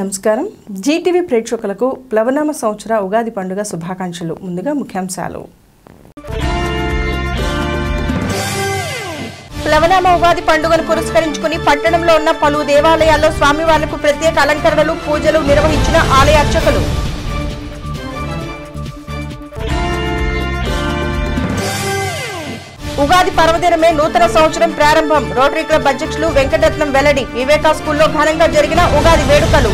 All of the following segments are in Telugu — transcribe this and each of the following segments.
నమస్కారం. జీటీవీ ప్రేక్షకులకు ప్లవనామ సంవత్సర ఉగాది పండుగ శుభాకాంక్షలు. ముందుగా ముఖ్యాంశాలు. ప్లవనామ ఉగాది పండుగను పురస్కరించుకుని పట్టణంలో ఉన్న పలు దేవాలయాల్లో స్వామివార్లకు ప్రత్యేక అలంకరణలు పూజలు నిర్వహించిన ఆలయ అర్చకులు. ఉగాది పర్వదినమే నూతన సంవత్సరం ప్రారంభం. రోటరీ క్లబ్ అధ్యక్షులు వెంకటరత్నం వెల్లడి. వివేకా స్కూల్లో ఘనంగా జరిగిన ఉగాది వేడుకలు.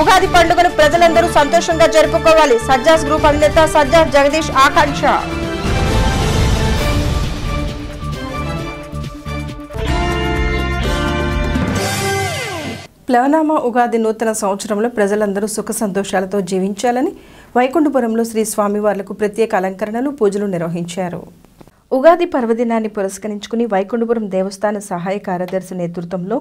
ఉగాది పండుగను ప్రజలందరూ సంతోషంగా జరుపుకోవాలి. సజ్జాస్ గ్రూప్ అధినేత సజ్జాస్ జగదీష్ ఆకాంక్ష. ప్లవనామ ఉగాది నూతన సంవత్సరంలో ప్రజలందరూ సుఖ సంతోషాలతో జీవించాలని వైకుంఠపురంలో శ్రీ స్వామివార్లకు ప్రత్యేక అలంకరణలు పూజలు నిర్వహించారు. ఉగాది పర్వదినాన్ని పురస్కరించుకుని వైకుంఠపురం దేవస్థాన సహాయ కార్యదర్శి నేతృత్వంలో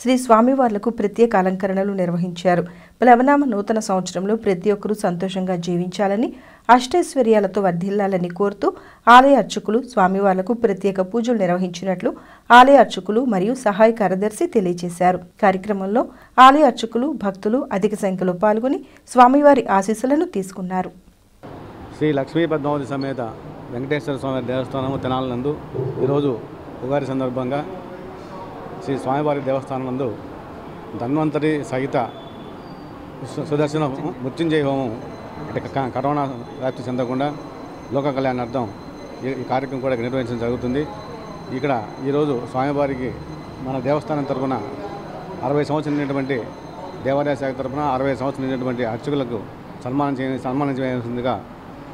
శ్రీ స్వామివార్లకు ప్రత్యేక అలంకరణలు నిర్వహించారు. ప్లవనామ నూతన సంవత్సరంలో ప్రతి ఒక్కరూ సంతోషంగా జీవించాలని అష్టైశ్వర్యాలతో వర్ధిల్లాలని కోరుతూ ఆలయ అర్చకులు స్వామివార్లకు ప్రత్యేక పూజలు నిర్వహించినట్లు ఆలయ అర్చకులు మరియు సహాయ కార్యదర్శి తెలియజేశారు. కార్యక్రమంలో ఆలయ అర్చకులు భక్తులు అధిక సంఖ్యలో పాల్గొని స్వామివారి ఆశీస్సులను తీసుకున్నారు. శ్రీ లక్ష్మీ పద్మావతి సమేత వెంకటేశ్వర స్వామి దేవస్థానము తెనాలనందు ఈరోజు ఉగాది సందర్భంగా శ్రీ స్వామివారి దేవస్థానం నందు ధన్వంతరి సహిత సుదర్శన మృత్యుంజయ హోమం. అంటే క- కరోనా వ్యాప్తి చెందకుండా లోక కళ్యాణార్థం ఈ ఈ కార్యక్రమం కూడా నిర్వహించడం జరుగుతుంది. ఇక్కడ ఈరోజు స్వామివారికి మన దేవస్థానం తరఫున అరవై సంవత్సరం నిండినటువంటి దేవాలయ శాఖ తరఫున అరవై సంవత్సరం నిండినటువంటి అర్చకులకు సన్మానం చేయ సన్మానించవలసిందిగా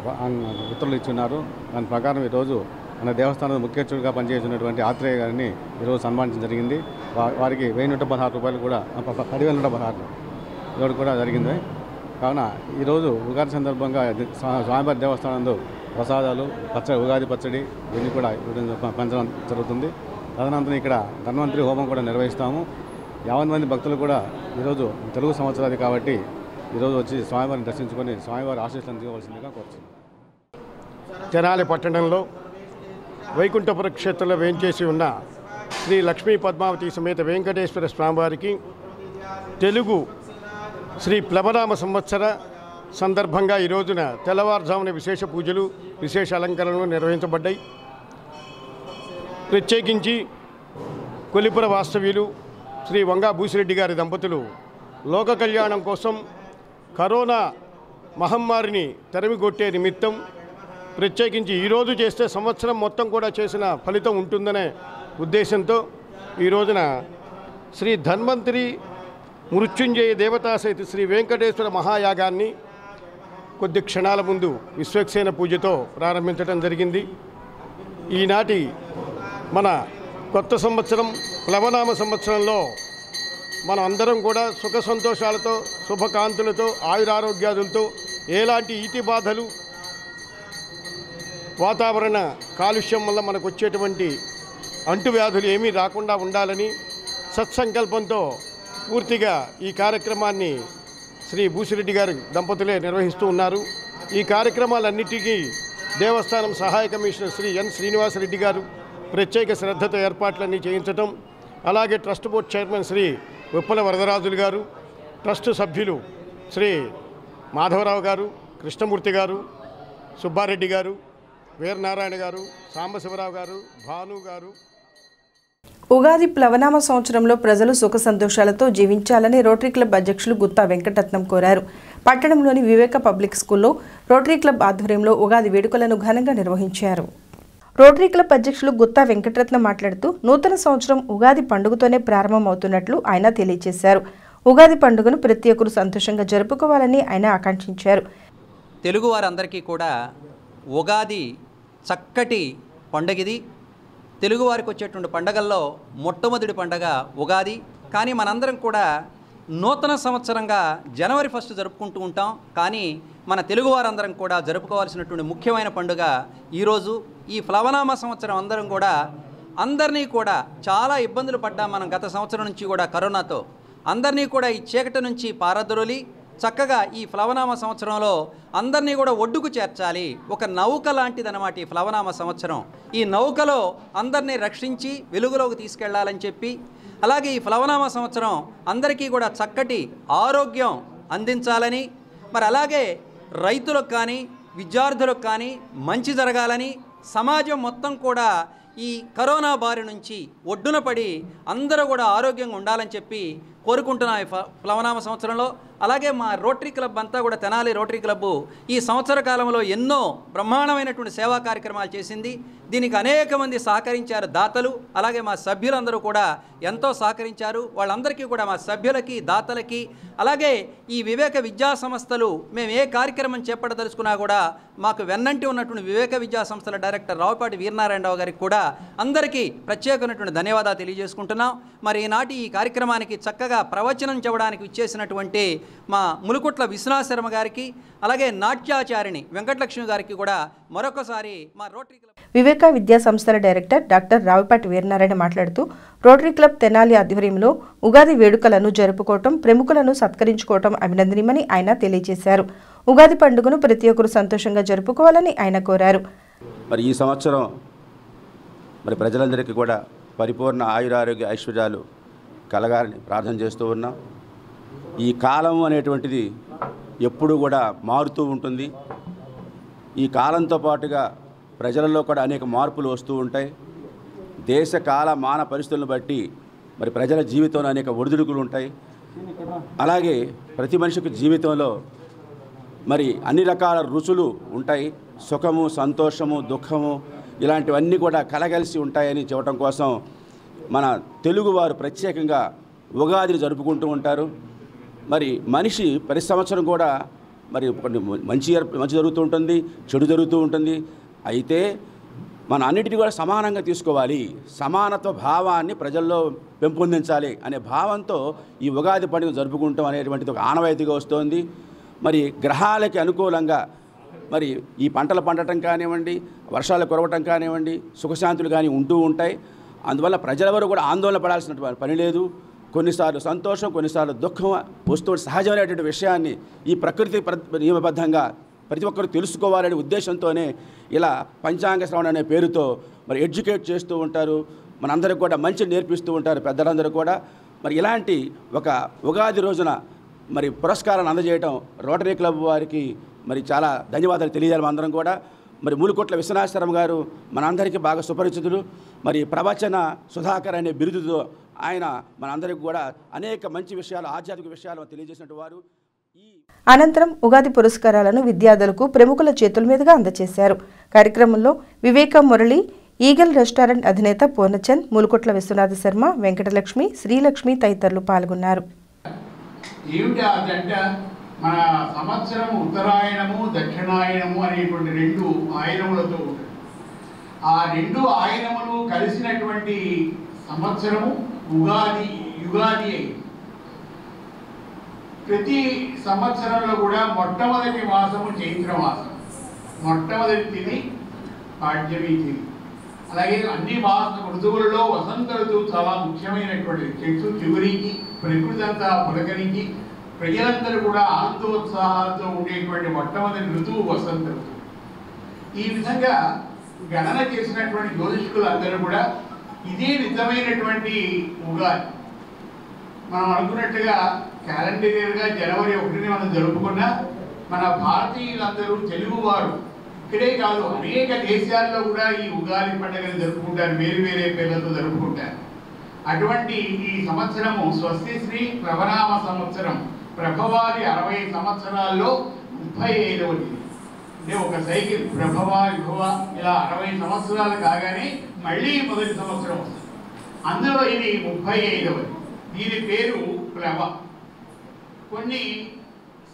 వ- ఆ ఉత్తర్వులు ఇచ్చున్నారు. దాని ప్రకారం ఈరోజు మన దేవస్థానంలో ముఖ్య అర్చకుడిగా పనిచేస్తున్నటువంటి ఆత్రేయ గారిని ఈరోజు సన్మానించడం జరిగింది. వారికి వెయ్యి నూట పదహారు రూపాయలు కూడా పదివేల నూట పదహారు ఇవ్వడం కూడా జరిగింది. కావున ఈరోజు ఉగాది సందర్భంగా స్వామివారి దేవస్థానంలో ప్రసాదాలు పచ్చడి ఉగాది పచ్చడి ఇవన్నీ కూడా పెంచడం జరుగుతుంది. తదనంతరం ఇక్కడ ధన్వంతరి హోమం కూడా నిర్వహిస్తాము. యావన్ మంది భక్తులు కూడా ఈరోజు తెలుగు సంవత్సరాది కాబట్టి ఈరోజు వచ్చి స్వామివారిని దర్శించుకొని స్వామివారి ఆశీస్సులు అందుకోవాల్సిందిగా కోరుతున్నాను తెనాలి పట్టణంలో వైకుంఠపుర క్షేత్రంలో వేంచేసి ఉన్న శ్రీ లక్ష్మీ పద్మావతి సమేత వెంకటేశ్వర స్వామివారికి తెలుగు శ్రీ ప్లవనామ సంవత్సర సందర్భంగా ఈ రోజున తెల్లవారుజామున విశేష పూజలు విశేష అలంకరణలు నిర్వహించబడ్డాయి. ప్రత్యేకించి కొలిపుర వాస్తవ్యులు శ్రీ వంగా భూసిరెడ్డి గారి దంపతులు లోక కళ్యాణం కోసం కరోనా మహమ్మారిని తరిమికొట్టే నిమిత్తం ప్రత్యేకించి ఈరోజు చేస్తే సంవత్సరం మొత్తం కూడా చేసిన ఫలితం ఉంటుందనే ఉద్దేశంతో ఈ రోజున శ్రీ ధన్వంతరి మృత్యుంజయ దేవతా సహిత శ్రీ వెంకటేశ్వర మహాయాగాన్ని కొద్ది క్షణాల ముందు విశ్వక్సేన పూజతో ప్రారంభించడం జరిగింది. ఈనాటి మన కొత్త సంవత్సరం ప్లవనామ సంవత్సరంలో మనం అందరం కూడా సుఖ సంతోషాలతో శుభకాంతులతో ఆయురారోగ్యాదులతో ఎలాంటి ఈతి బాధలు వాతావరణ కాలుష్యం వల్ల మనకు వచ్చేటువంటి అంటువ్యాధులు ఏమీ రాకుండా ఉండాలని సత్సంకల్పంతో పూర్తిగా ఈ కార్యక్రమాన్ని శ్రీ భూసిరెడ్డి గారు దంపతులే నిర్వహిస్తూ ఉన్నారు. ఈ కార్యక్రమాలన్నిటికీ దేవస్థానం సహాయ కమిషనర్ శ్రీ ఎన్ శ్రీనివాసరెడ్డి గారు ప్రత్యేక శ్రద్ధతో ఏర్పాట్లన్నీ చేయించటం అలాగే trust board chairman Shri Uppala Varadarajulu గారు ట్రస్ట్ సభ్యులు శ్రీ మాధవరావు గారు కృష్ణమూర్తి గారు సుబ్బారెడ్డి గారు వీరనారాయణ గారు సాంబశివరావు గారు భాను గారు ఉగాది ప్లవనామ సంవత్సరంలో ప్రజలు సుఖ సంతోషాలతో జీవించాలని రోటరీ క్లబ్ అధ్యక్షులు గుత్తా వెంకటరత్నం కోరారు. పట్టణంలోని వివేక పబ్లిక్ స్కూల్లో రోటరీ క్లబ్ ఆధ్వర్యంలో ఉగాది వేడుకలను ఘనంగా నిర్వహించారు. రోటరీ క్లబ్ అధ్యక్షులు గుత్తా వెంకటరత్నం మాట్లాడుతూ నూతన సంవత్సరం ఉగాది పండుగతోనే ప్రారంభమవుతున్నట్లు ఆయన తెలియజేశారు. ఉగాది పండుగను ప్రతి ఒక్కరు సంతోషంగా జరుపుకోవాలని ఆయన ఆకాంక్షించారు. తెలుగు వారందరికీ కూడా ఉగాది చక్కటి పండుగది. తెలుగువారికి వచ్చేటువంటి పండగల్లో మొట్టమొదటి పండగ ఉగాది. కానీ మనందరం కూడా నూతన సంవత్సరంగా జనవరి ఫస్ట్ జరుపుకుంటూ ఉంటాం. కానీ మన తెలుగు వారందరం కూడా జరుపుకోవాల్సినటువంటి ముఖ్యమైన పండుగ ఈరోజు. ఈ ప్లవనామ సంవత్సరం అందరం కూడా అందరినీ కూడా చాలా ఇబ్బందులు పడ్డాం మనం గత సంవత్సరం నుంచి కూడా కరోనాతో. అందరినీ కూడా ఈ చీకటి నుంచి పారద్రోలి చక్కగా ఈ ప్లవనామ సంవత్సరంలో అందరినీ కూడా ఒడ్డుకు చేర్చాలి. ఒక నౌక లాంటిదన్నమాట ఈ ప్లవనామ సంవత్సరం. ఈ నౌకలో అందరినీ రక్షించి వెలుగులోకి తీసుకెళ్ళాలని చెప్పి అలాగే ఈ ప్లవనామ సంవత్సరం అందరికీ కూడా చక్కటి ఆరోగ్యం అందించాలని మరి అలాగే రైతులకు కానీ విద్యార్థులకు కానీ మంచి జరగాలని సమాజం మొత్తం కూడా ఈ కరోనా బారి నుంచి ఒడ్డున పడి అందరూ కూడా ఆరోగ్యంగా ఉండాలని చెప్పి కోరుకుంటున్నా ప్లవనామ సంవత్సరంలో. అలాగే మా రోటరీ క్లబ్ అంతా కూడా తెనాలి రోటరీ క్లబ్ ఈ సంవత్సర కాలంలో ఎన్నో బ్రహ్మాండమైనటువంటి సేవా కార్యక్రమాలు చేసింది. దీనికి అనేక మంది సహకరించారు దాతలు. అలాగే మా సభ్యులందరూ కూడా ఎంతో సహకరించారు. వాళ్ళందరికీ కూడా మా సభ్యులకి దాతలకి అలాగే ఈ వివేక విద్యా సంస్థలు మేము ఏ కార్యక్రమం చేపట్టదలుచుకున్నా కూడా మాకు వెన్నంటి ఉన్నటువంటి వివేక విద్యా సంస్థల డైరెక్టర్ రావుపాటి వీరనారాయణరావు గారికి కూడా అందరికీ ప్రత్యేకమైనటువంటి ధన్యవాదాలు తెలియజేసుకుంటున్నాం. మరి ఈనాటి ఈ కార్యక్రమానికి చక్కగా ప్రవచనం చెప్పడానికి ఇచ్చేసినటువంటి మా ములుకుట్ల విశ్వనాథ శర్మ గారికి అలాగే నాట్యాచారిణి వెంకటలక్ష్మి గారికి కూడా మరొకసారి మా రోటరీ క్లబ్ వివేక విద్యా సంస్థల డైరెక్టర్ డాక్టర్ రావిపాటి వీరనారాయణ మాట్లాడుతూ రోటరీ క్లబ్ తెనాలి ఆధ్వర్యంలో ఉగాది వేడుకలను జరుపుకోవటం ప్రముఖులను సత్కరించుకోవటం అభినందనీయమని ఆయన తెలియజేశారు. ఉగాది పండుగను ప్రతి ఒక్కరూ సంతోషంగా జరుపుకోవాలని ఆయన కోరారు. మరి ఈ సంవత్సరం మరి ప్రజలందరికీ కూడా పరిపూర్ణ ఆయురారోగ్య ఐశ్వర్యాలు కలగాలని ప్రార్థన చేస్తూ ఉన్నాం. ఈ కాలం అనేటువంటిది ఎప్పుడూ కూడా మారుతూ ఉంటుంది. ఈ కాలంతో పాటుగా ప్రజలలో కూడా అనేక మార్పులు వస్తూ ఉంటాయి. దేశ కాల మాన పరిస్థితులను బట్టి మరి ప్రజల జీవితంలో అనేక ఒడిదుడుకులు ఉంటాయి. అలాగే ప్రతి మనిషికి జీవితంలో మరి అన్ని రకాల రుచులు ఉంటాయి. సుఖము సంతోషము దుఃఖము ఇలాంటివన్నీ కూడా కలగలిసి ఉంటాయని చెప్పడం కోసం మన తెలుగువారు ప్రత్యేకంగా ఉగాదిని జరుపుకుంటూ ఉంటారు. మరి మనిషి ప్రతి సంవత్సరం కూడా మరి కొన్ని మంచి మంచి జరుగుతూ ఉంటుంది చెడు జరుగుతూ ఉంటుంది. అయితే మన అన్నిటిని కూడా సమానంగా తీసుకోవాలి. సమానత్వ భావాన్ని ప్రజల్లో పెంపొందించాలి అనే భావంతో ఈ ఉగాది పండుగ జరుపుకుంటాం అనేటువంటిది ఒక ఆనవాయితీగా వస్తోంది. మరి గ్రహాలకి అనుకూలంగా మరి ఈ పంటలు పండటం కానివ్వండి వర్షాలు కురవటం కానివ్వండి సుఖశాంతులు కానీ ఉంటూ ఉంటాయి. అందువల్ల ప్రజలెవరూ కూడా ఆందోళన పడాల్సిన పని లేదు. కొన్నిసార్లు సంతోషం కొన్నిసార్లు దుఃఖం వస్తువు సహజమైనటువంటి విషయాన్ని ఈ ప్రకృతి నియమబద్ధంగా ప్రతి ఒక్కరు తెలుసుకోవాలనే ఉద్దేశంతోనే ఇలా పంచాంగ శ్రవణ అనే పేరుతో మరి ఎడ్యుకేట్ చేస్తూ ఉంటారు. మనందరికి కూడా మంచి నేర్పిస్తూ ఉంటారు పెద్దలందరూ కూడా. మరి ఇలాంటి ఒక ఉగాది రోజున మరి పురస్కారాన్ని అందజేయటం రోటరీ క్లబ్ వారికి మరి చాలా ధన్యవాదాలు తెలియజేయాలి అందరం కూడా. మరి మూలుకొట్ల విశ్వనాథరం గారు మనందరికీ బాగా సుపరిచితులు. మరి ప్రవచన సుధాకర్ అనే బిరుదుతో ఆయన మనందరికీ కూడా అనేక మంచి విషయాలు ఆధ్యాత్మిక విషయాలు తెలియజేసినట్టు వారు. ఈ అనంతరం ఉగాది పురస్కారాలను విద్యార్థులకు ప్రముఖుల చేతుల మీదుగా అందజేశారు కార్యక్రమంలో వివేక మురళి ఈగల్ రెస్టారెంట్ అధినేత పూర్ణచంద్ ములుకొట్ల విశ్వనాథ శర్మ వెంకటలక్ష్మి శ్రీలక్ష్మి తదితరులు పాల్గొన్నారు. మన సంవత్సరం ఉత్తరాయణము దక్షిణాయనము అనేటువంటి రెండు ఆయనములతో ఉంటుంది. ఆ రెండు ఆయనములు కలిసినటువంటి సంవత్సరము ఉగాది యుగాది అయింది. ప్రతి సంవత్సరంలో కూడా మొట్టమొదటి మాసము చైత్ర మాసం. మొట్టమొదటి తిని పాడ్యమి తిని. అలాగే అన్ని మాస ఋతువులలో వసంత ఋతువు చాలా ముఖ్యమైనటువంటిది చెట్టు చివరికి ప్రకృతి అంతా పులకరించి ప్రజలందరూ కూడా ఆనందోత్సాహాలతో ఉండేటువంటి మొట్టమొదటి ఋతువు వసంత ఋతువు. ఈ విధంగా గణన చేసినటువంటి జ్యోతిష్కులు అందరూ కూడా ఇదే నిజమైనటువంటి ఉగాది. మనం అనుకున్నట్టుగా క్యాలెండర్ ఇయర్గా జనవరి ఒకటిని మనం జరుపుకున్నా మన భారతీయులందరూ తెలుగువారు ఇక్కడే కాదు అనేక దేశాల్లో కూడా ఈ ఉగాది పండుగను జరుపుకుంటారు వేరు వేరే పేర్లతో జరుపుకుంటారు. అటువంటి ఈ సంవత్సరము స్వస్తిశ్రీ ప్రవరామ సంవత్సరం. ప్రభవాది అరవై సంవత్సరాల్లో ముప్పై ఐదవది అంటే ఒక సైకిల్ ప్రభవ విభవ ఇలా అరవై సంవత్సరాలు కాగానే మళ్ళీ మొదటి సంవత్సరం వస్తుంది. అందులో ఇది ముప్పై ఐదవది దీని పేరు ప్లవ కొన్ని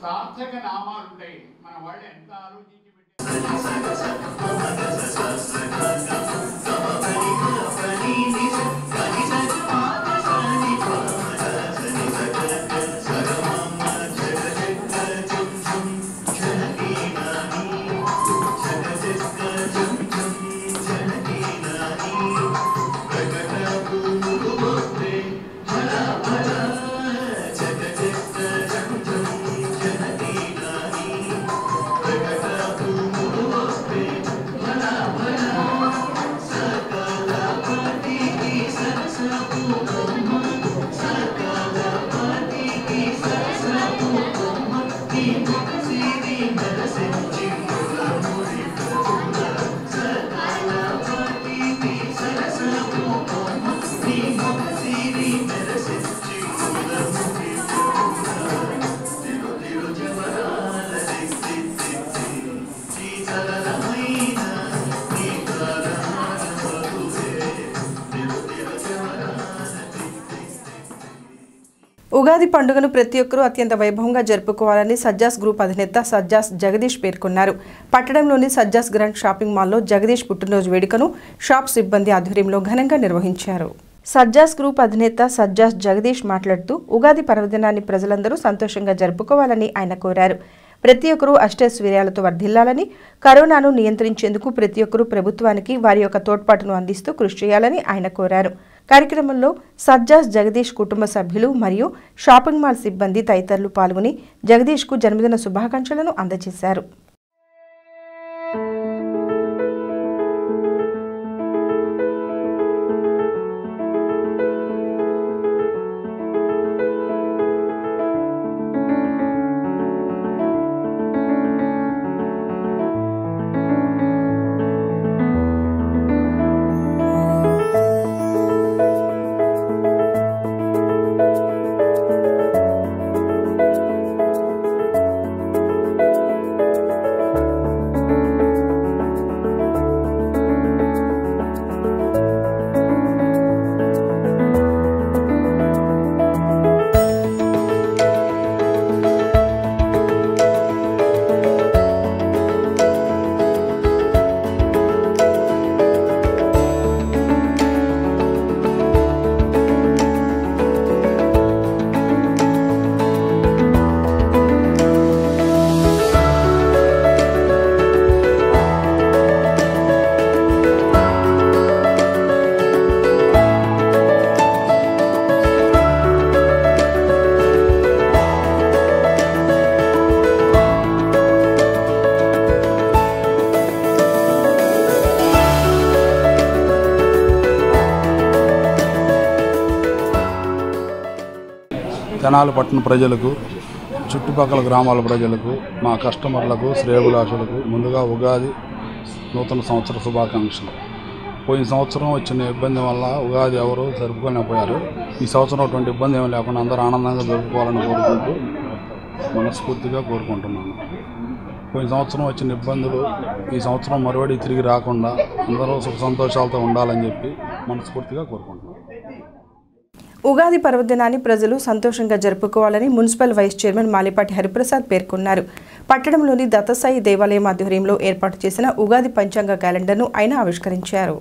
సార్థక నామాలు ఉంటాయి. మన వాళ్ళు ఎంత ఆలోచించి పెట్టారు? ఉగాది పండుగను ప్రతి ఒక్కరూ అత్యంత వైభవంగా జరుపుకోవాలని సజ్జాస్ గ్రూప్ అధినేత సజ్జాస్ జగదీష్ పేర్కొన్నారు. పట్టణంలోని సజ్జాస్ గ్రాండ్ షాపింగ్ మాల్లో జగదీష్ పుట్టినరోజు వేడుకను షాప్ సిబ్బంది ఆధ్వర్యంలో ఘనంగా నిర్వహించారు. సజ్జాస్ గ్రూప్ అధినేత సజ్జాస్ జగదీష్ మాట్లాడుతూ ఉగాది పర్వదినాన్ని ప్రజలందరూ సంతోషంగా జరుపుకోవాలని ఆయన కోరారు. ప్రతి ఒక్కరూ అష్టైశ్వర్యాలతో వర్ధిల్లాలని కరోనాను నియంత్రించేందుకు ప్రతి ఒక్కరూ ప్రభుత్వానికి వారి యొక్క తోడ్పాటును అందిస్తూ కృషి చేయాలని ఆయన కోరారు. కార్యక్రమంలో సజ్జాస్ జగదీష్ కుటుంబ సభ్యులు మరియు షాపింగ్ మాల్ సిబ్బంది తదితరులు పాల్గొని జగదీష్కు జన్మదిన శుభాకాంక్షలను అందజేశారు. తెనాలి పట్టణ ప్రజలకు చుట్టుపక్కల గ్రామాల ప్రజలకు మా కస్టమర్లకు శ్రేయభిలాషులకు ముందుగా ఉగాది నూతన సంవత్సర శుభాకాంక్షలు. పోయిన సంవత్సరం వచ్చిన ఇబ్బంది వల్ల ఉగాది ఎవరు జరుపుకోలేకపోయారు. ఈ సంవత్సరం అటువంటి ఇబ్బంది ఏమి లేకుండా అందరూ ఆనందంగా జరుపుకోవాలని కోరుకుంటూ మనస్ఫూర్తిగా కోరుకుంటున్నాను. పోయిన సంవత్సరం వచ్చిన ఇబ్బందులు ఈ సంవత్సరం మరోడి తిరిగి రాకుండా అందరూ సుఖ సంతోషాలతో ఉండాలని చెప్పి మనస్ఫూర్తిగా కోరుకుంటున్నాను. ఉగాది పర్వదినాన్ని ప్రజలు సంతోషంగా జరుపుకోవాలని municipal vice chairman Malipati Hariprasad పేర్కొన్నారు. పట్టణంలోని దత్తసాయి దేవాలయం ఆధ్వర్యంలో ఏర్పాటు చేసిన ఉగాది పంచాంగ క్యాలెండర్ను ఆయన ఆవిష్కరించారు.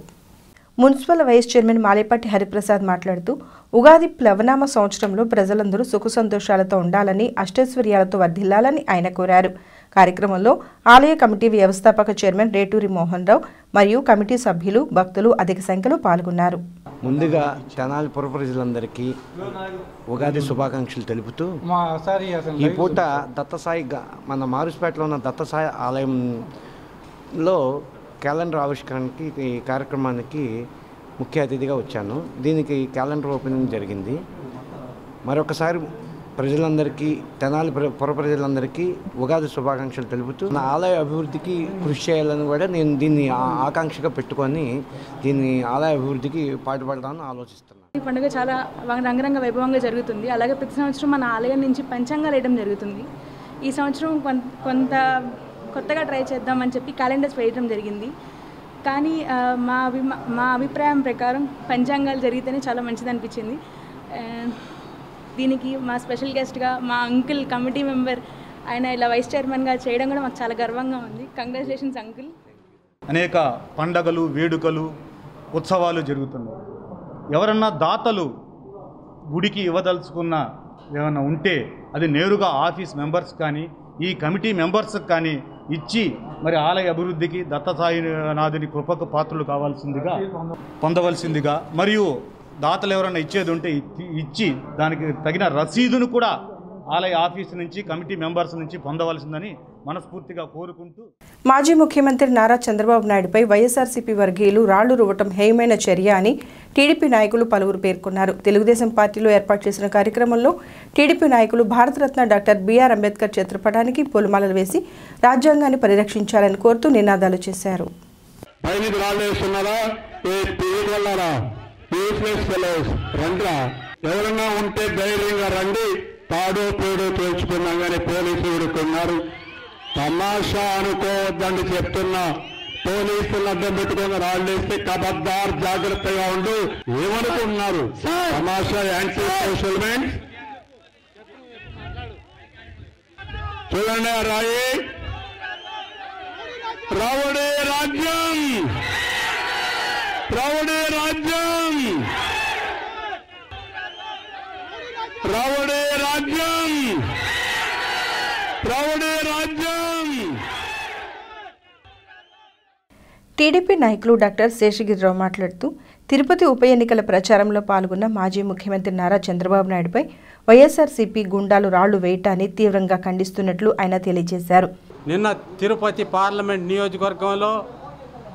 Municipal vice chairman Malepati Hariprasad మాట్లాడుతూ ఉగాది ప్లవనామ సంవత్సరంలో ప్రజలందరూ సుఖ సంతోషాలతో ఉండాలని అష్టైశ్వర్యాలతో వర్ధిల్లాలని ఆయన కోరారు. కార్యక్రమంలో ఆలయ కమిటీ వ్యవస్థాపక చైర్మన్ రేటూరి మోహన్ రావు మరియు కమిటీ సభ్యులు భక్తులు అధిక సంఖ్యలో పాల్గొన్నారు. ముందుగా తెనాలి పుర ప్రజలందరికీ ఉగాది శుభాకాంక్షలు తెలుపుతూ ఈ పూట దత్తసాయి మన మారుస్పేటలో ఉన్న దత్తసాయి ఆలయంలో క్యాలెండర్ ఆవిష్కరణకి ఈ కార్యక్రమానికి ముఖ్య అతిథిగా వచ్చాను. దీనికి క్యాలెండర్ ఓపెనింగ్ జరిగింది. మరొకసారి ప్రజలందరికీ తెనాలి ప్ర- ప్రజలందరికీ ఉగాది శుభాకాంక్షలు తెలుపుతూ నా ఆలయ అభివృద్ధికి కృషి చేయాలని కూడా నేను దీన్ని ఆ- ఆకాంక్షగా పెట్టుకొని దీన్ని ఆలయ అభివృద్ధికి పాటుపడతామని ఆలోచిస్తున్నాను. ఈ పండుగ చాలా రంగరంగ వైభవంగా జరుగుతుంది. అలాగే ప్రతి సంవత్సరం మన ఆలయం నుంచి పంచాంగాలు వేయడం జరుగుతుంది. ఈ సంవత్సరం కొంత కొత్తగా ట్రై చేద్దామని చెప్పి క్యాలెండర్స్ వేయడం జరిగింది. కానీ మా అభి మా అభిప్రాయం ప్రకారం పంచాంగాలు జరిగితేనే చాలా మంచిది అనిపించింది దీనికి మా స్పెషల్ గెస్ట్గా మా అంకుల్ కమిటీ మెంబర్ ఆయన ఇలా వైస్ చైర్మన్గా చేయడం కూడా మాకు చాలా గర్వంగా ఉంది. Congratulations uncle. అనేక పండగలు వేడుకలు ఉత్సవాలు జరుగుతున్నాయి. ఎవరన్నా దాతలు గుడికి ఇవ్వదలుచుకున్న ఏమైనా ఉంటే అది నేరుగా ఆఫీస్ మెంబర్స్ కానీ ఈ కమిటీ మెంబర్స్కి కానీ ఇచ్చి మరి ఆలయ అభివృద్ధికి దత్తసాయినాథుని కృపకు పాత్రలు కావాల్సిందిగా పొందవలసిందిగా మరియు దాతలు ఎవరైనా ఇచ్చేది ఉంటే ఇచ్చి- దానికి తగిన రసీదును కూడా ఆలయ ఆఫీస్ నుంచి కమిటీ మెంబర్స్ నుంచి పొందవలసిందని మనస్ఫూర్తిగా కోరుకుంటూ మాజీ ముఖ్యమంత్రి నారా చంద్రబాబు నాయుడుపై వైఎస్ఆర్సీపీ వర్గీయులు రాళ్ళు రువ్వటం హేయమైన చర్య అని టీడీపీ నాయకులు పలువురు పేర్కొన్నారు తెలుగుదేశం పార్టీలో ఏర్పాటు చేసిన కార్యక్రమంలో టీడీపీ నాయకులు భారతరత్న డాక్టర్ బిఆర్ అంబేద్కర్ చిత్రపటానికి పూలమాలలు వేసి రాజ్యాంగాన్ని పరిరక్షించాలని కోరుతూ నినాదాలు చేశారు యూస్లెస్ ఫెలోస్ రండిరా ఎవరన్నా ఉంటే ధైర్యంగా రండి. తాడో పేడో తేల్చుకున్నాం కానీ పోలీసులు ఉడుకున్నారు తమాషా అనుకోవద్దని చెప్తున్నా. పోలీసులు అడ్డం పెట్టుకుని రాళ్ళు వేస్తే కబద్దార్ జాగ్రత్తగా ఉండు. ఏమనుకుంటున్నారు? తమాషా యాంటీ సోషల్ మెంట్ చూడండి రాయి. రావుడే రాజ్యం! రావుడే రాజ్యం. రావుడే రాజ్యం. రావుడే రాజ్యం. టీడీపీ నాయకులు డాక్టర్ శేషగిరిరావు మాట్లాడుతూ తిరుపతి ఉప ఎన్నికల ప్రచారంలో పాల్గొన్న మాజీ ముఖ్యమంత్రి నారా చంద్రబాబు నాయుడుపై వైఎస్ఆర్సీపీ గుండాలు రాళ్ళు వేయటాన్ని తీవ్రంగా ఖండిస్తున్నట్లు ఆయన తెలియజేశారు. నిన్న తిరుపతి పార్లమెంట్ నియోజకవర్గంలో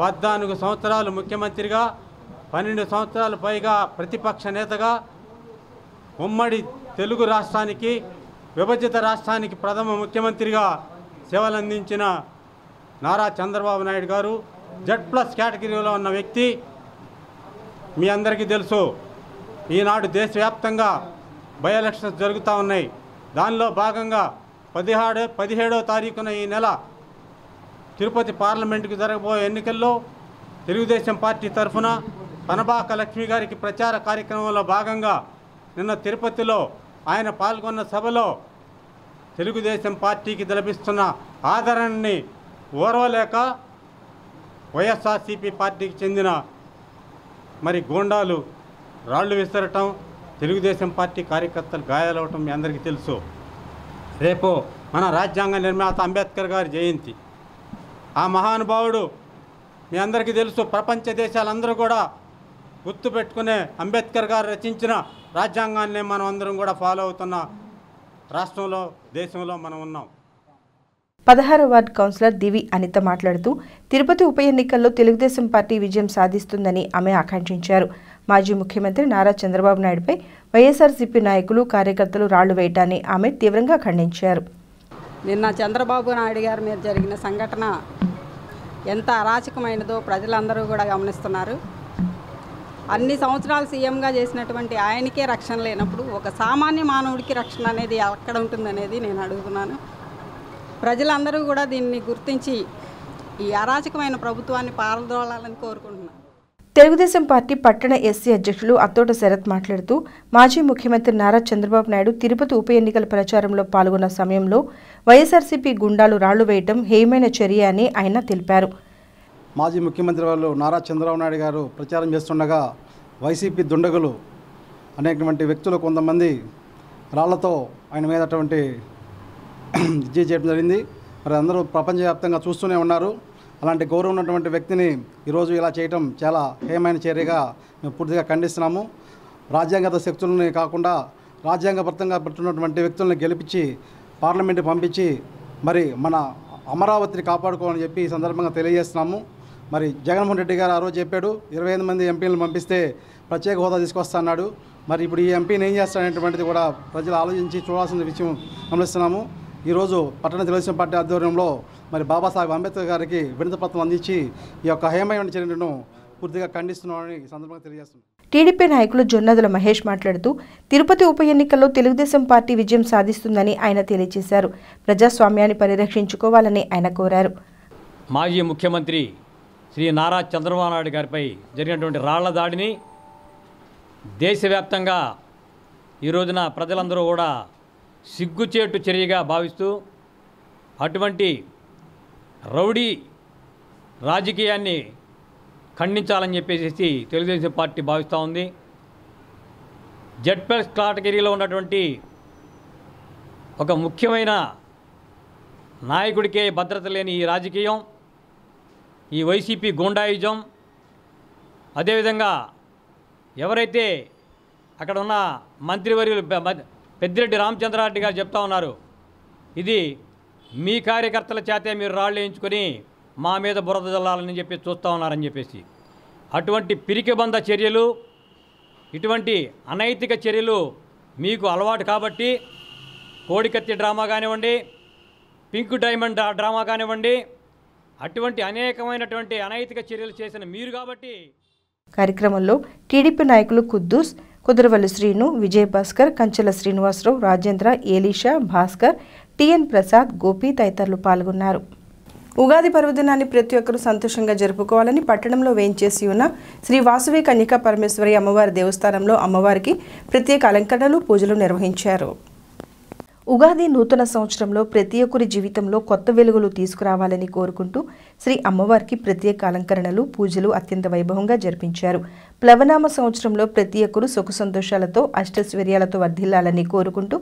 పద్నాలుగు సంవత్సరాలు ముఖ్యమంత్రిగా పన్నెండు సంవత్సరాలు పైగా ప్రతిపక్ష నేతగా ఉమ్మడి తెలుగు రాష్ట్రానికి విభజిత రాష్ట్రానికి ప్రథమ ముఖ్యమంత్రిగా సేవలందించిన నారా చంద్రబాబు నాయుడు గారు జెడ్ ప్లస్ కేటగిరీలో ఉన్న వ్యక్తి. మీ అందరికీ తెలుసు ఈనాడు దేశవ్యాప్తంగా బై ఎలక్షన్స్ జరుగుతూ ఉన్నాయి. దానిలో భాగంగా పదిహేడు పదిహేడో తారీఖున ఈ నెల తిరుపతి పార్లమెంటుకు జరగబోయే ఎన్నికల్లో తెలుగుదేశం పార్టీ తరఫున పనబాక లక్ష్మి గారికి ప్రచార కార్యక్రమంలో భాగంగా నిన్న తిరుపతిలో ఆయన పాల్గొన్న సభలో తెలుగుదేశం పార్టీకి లభిస్తున్న ఆదరణని ఓర్వలేక వైఎస్ఆర్సీపీ పార్టీకి చెందిన మరి గూండాలు రాళ్ళు విసరటం తెలుగుదేశం పార్టీ కార్యకర్తలు గాయాలవటం మీ అందరికీ తెలుసు. రేపు మన రాజ్యాంగ నిర్మాత అంబేద్కర్ గారి జయంతి. ఆ మహానుభావుడు మీ అందరికీ తెలుసు ప్రపంచ దేశాలందరూ కూడా గుర్తుపెట్టుకునే అంబేద్కర్ గారు రచించిన రాజ్యాంగాన్ని మనం అందరం కూడా ఫాలో అవుతున్న రాష్ట్రంలో దేశంలో మనం ఉన్నాం. పదహారో వార్డు కౌన్సిలర్ దివి అనిత మాట్లాడుతూ తిరుపతి ఉప ఎన్నికల్లో తెలుగుదేశం పార్టీ విజయం సాధిస్తుందని ఆమె ఆకాంక్షించారు. మాజీ ముఖ్యమంత్రి నారా చంద్రబాబు నాయుడుపై వైఎస్ఆర్సీపీ నాయకులు కార్యకర్తలు రాళ్ళు వేయటాన్ని ఆమె తీవ్రంగా ఖండించారు. నిన్న చంద్రబాబు నాయుడు గారి మీద జరిగిన సంఘటన ఎంత అరాచకమైనదో ప్రజలందరూ కూడా గమనిస్తున్నారు. అన్ని సంవత్సరాలు సీఎంగా చేసినటువంటి ఆయనకే రక్షణ లేనప్పుడు ఒక సామాన్య మానవుడికి రక్షణ అనేది ఎక్కడ ఉంటుందనేది నేను అడుగుతున్నాను. ప్రజలందరూ కూడా దీన్ని గుర్తించి ఈ అరాచకమైన ప్రభుత్వాన్ని పారదోళాలని కోరుకుంటున్నాను. తెలుగుదేశం పార్టీ పట్టణ ఎస్సీ అధ్యక్షులు అత్తోట శరత్ మాట్లాడుతూ మాజీ ముఖ్యమంత్రి నారా చంద్రబాబు నాయుడు తిరుపతి ఉప ఎన్నికల ప్రచారంలో పాల్గొన్న సమయంలో వైఎస్ఆర్సీపీ గుండాలు రాళ్ళు వేయటం హేయమైన చర్య అని ఆయన తెలిపారు. మాజీ ముఖ్యమంత్రి వాళ్ళు నారా చంద్రబాబు నాయుడు గారు ప్రచారం చేస్తుండగా వైసీపీ దుండగులు అనేటువంటి వ్యక్తులు కొంతమంది రాళ్ళతో ఆయన మీద అటువంటి చేయడం జరిగింది. మరి అందరూ ప్రపంచవ్యాప్తంగా చూస్తూనే ఉన్నారు. అలాంటి గౌరవం ఉన్నటువంటి వ్యక్తిని ఈరోజు ఇలా చేయటం చాలా హేమైన చర్యగా మేము పూర్తిగా ఖండిస్తున్నాము. రాజ్యాంగత శక్తులని కాకుండా రాజ్యాంగబద్ధంగా పెట్టున్నటువంటి వ్యక్తులను గెలిపించి పార్లమెంట్ పంపించి మరి మన అమరావతిని కాపాడుకోవాలని చెప్పి ఈ సందర్భంగా తెలియజేస్తున్నాము. మరి జగన్మోహన్ రెడ్డి గారు ఆ రోజు చెప్పాడు ఇరవై ఐదు మంది ఎంపీలను పంపిస్తే ప్రత్యేక హోదా తీసుకొస్తాన్నాడు మరి ఇప్పుడు ఈ ఎంపీని ఏం చేస్తాడనేటువంటిది కూడా ప్రజలు ఆలోచించి చూడాల్సిన విషయం గమనిస్తున్నాము. ఈరోజు పట్టణ తెలుగుదేశం పార్టీ ఆధ్వర్యంలో మరి బాబాసాహెబ్ అంబేద్కర్ గారికి వినతి పత్రం అందించి ఈ యొక్క హేమైన చర్యను పూర్తిగా ఖండిస్తున్నామని సందర్భంగా తెలియజేస్తున్నాం. టీడీపీ నాయకులు జొన్నదుల మహేష్ మాట్లాడుతూ తిరుపతి ఉప ఎన్నికల్లో తెలుగుదేశం పార్టీ విజయం సాధిస్తుందని ఆయన తెలియజేశారు. ప్రజాస్వామ్యాన్ని పరిరక్షించుకోవాలని ఆయన కోరారు. మాజీ ముఖ్యమంత్రి శ్రీ నారా చంద్రబాబు నాయుడు గారిపై జరిగినటువంటి రాళ్ళ దాడిని దేశవ్యాప్తంగా ఈ రోజున ప్రజలందరూ కూడా సిగ్గుచేటు చర్యగా భావిస్తూ అటువంటి రౌడీ రాజకీయాన్ని ఖండించాలని చెప్పేసి తెలుగుదేశం పార్టీ భావిస్తూ ఉంది. జెడ్ ప్లస్ కేటగిరీలో ఉన్నటువంటి ఒక ముఖ్యమైన నాయకుడికే భద్రత లేని ఈ రాజకీయం ఈ వైసీపీ గూండాయుజం. అదేవిధంగా ఎవరైతే అక్కడ ఉన్న మంత్రివర్యులు పెద్దిరెడ్డి రామచంద్రారెడ్డి గారు చెప్తా ఉన్నారు ఇది మీ కార్యకర్తల చేతే మీరు రాళ్ళు వేయించుకొని మా మీద బురద జల్లాలని చెప్పి చూస్తూ ఉన్నారని చెప్పేసి. అటువంటి పిరికిబంద చర్యలు ఇటువంటి అనైతిక చర్యలు మీకు అలవాటు కాబట్టి కోడికత్తి డ్రామా కానివ్వండి పింక్ డైమండ్ డ్రామా కానివ్వండి అటువంటి అనేకమైనటువంటి అనైతిక చర్యలు చేసిన మీరు కాబట్టి కార్యక్రమంలో టీడీపీ నాయకులు కుద్దూస్ కుదురవల్లి శ్రీను విజయ్ భాస్కర్ కంచెల శ్రీనివాసరావు రాజేంద్ర ఏలీషా భాస్కర్ టిఎన్ ప్రసాద్ గోపి తదితరులు పాల్గొన్నారు. ఉగాది పర్వదినాన్ని ప్రతి ఒక్కరూ సంతోషంగా జరుపుకోవాలని పట్టణంలో వేయించేసి ఉన్న శ్రీ వాసువి కన్యకా పరమేశ్వరి అమ్మవారి దేవస్థానంలో అమ్మవారికి ప్రత్యేక అలంకరణలు పూజలు నిర్వహించారు. ఉగాది నూతన సంవత్సరంలో ప్రతి ఒక్కరి జీవితంలో కొత్త వెలుగులు తీసుకురావాలని కోరుకుంటూ శ్రీ అమ్మవారికి ప్రత్యేక అలంకరణలు పూజలు అత్యంత వైభవంగా జరిపించారు. ప్లవనామ సంవత్సరంలో ప్రతి ఒక్కరూ సుఖ సంతోషాలతో అష్టైశ్వర్యాలతో వర్ధిల్లాలని కోరుకుంటూ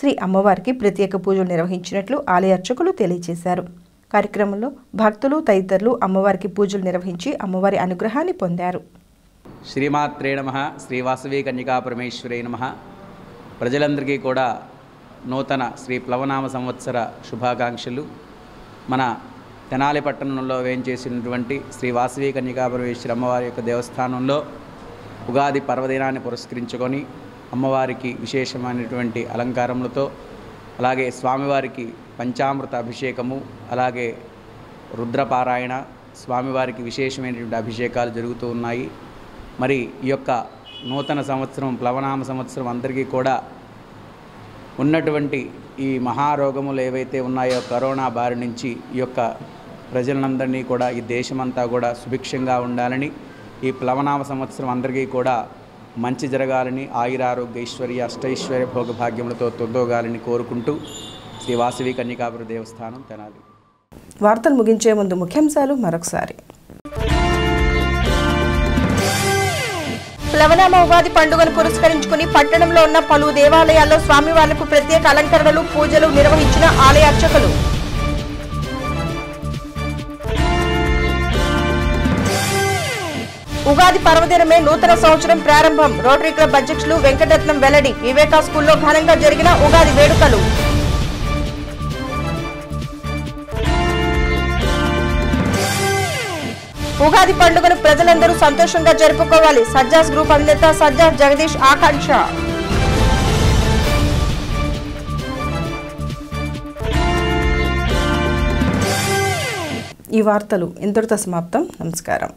శ్రీ అమ్మవారికి ప్రత్యేక పూజలు నిర్వహించినట్లు ఆలయ అర్చకులు తెలియజేశారు. కార్యక్రమంలో భక్తులు తదితరులు అమ్మవారికి పూజలు నిర్వహించి అమ్మవారి అనుగ్రహాన్ని పొందారు. శ్రీమాత్రే నమ. శ్రీ వాసవి కన్యకా పరమేశ్వరే నమ. ప్రజలందరికీ కూడా నూతన శ్రీ ప్లవనామ సంవత్సర శుభాకాంక్షలు. మన తెనాలి పట్టణంలో వేయించేసినటువంటి శ్రీ వాసవి కన్యకా పరమేశ్వరి అమ్మవారి యొక్క దేవస్థానంలో ఉగాది పర్వదినాన్ని పురస్కరించుకొని అమ్మవారికి విశేషమైనటువంటి అలంకారములతో అలాగే స్వామివారికి పంచామృత అభిషేకము అలాగే రుద్రపారాయణ స్వామివారికి విశేషమైనటువంటి అభిషేకాలు జరుగుతూ ఉన్నాయి. మరి ఈ యొక్క నూతన సంవత్సరం ప్లవనామ సంవత్సరం అందరికీ కూడా ఉన్నటువంటి ఈ మహారోగములు ఏవైతే ఉన్నాయో కరోనా బారి నుంచి ఈ యొక్క ప్రజలందరినీ కూడా ఈ దేశమంతా కూడా సుభిక్షంగా ఉండాలని ఈ ప్లవనామ సంవత్సరం అందరికీ కూడా మంచి జరగాలని ఆయురారోగ్య ఐశ్వర్య అష్టైశ్వర్య భోగ భాగ్యములతో తొందోగాలని కోరుకుంటూ శ్రీ వాసవి కన్యకాపుర దేవస్థానం తెనాలి. వార్తలు ముగించే ముందు ముఖ్యాంశాలు మరొకసారి. ప్లవనామ ఉగాది పండుగను పురస్కరించుకుని పట్టణంలో ఉన్న పలు దేవాలయాల్లో స్వామివార్లకు ప్రత్యేక అలంకరణలు పూజలు నిర్వహించిన ఆలయ అర్చకులు ఉగాది పర్వదినమే నూతన సంవత్సరం ప్రారంభం. రోటరీ క్లబ్ అధ్యక్షులు వెంకటరత్నం వెల్లడి. వివేకా స్కూల్లో ఘనంగా జరిగిన ఉగాది వేడుకలు. ఉగాది పండుగను ప్రజలందరూ సంతోషంగా జరుపుకోవాలి. సజ్జాస్ గ్రూప్ అధినేత సజ్జాస్ జగదీష్ ఆకాంక్ష. ఈ వార్తలు ఇంతటితో సమాప్తం. నమస్కారం.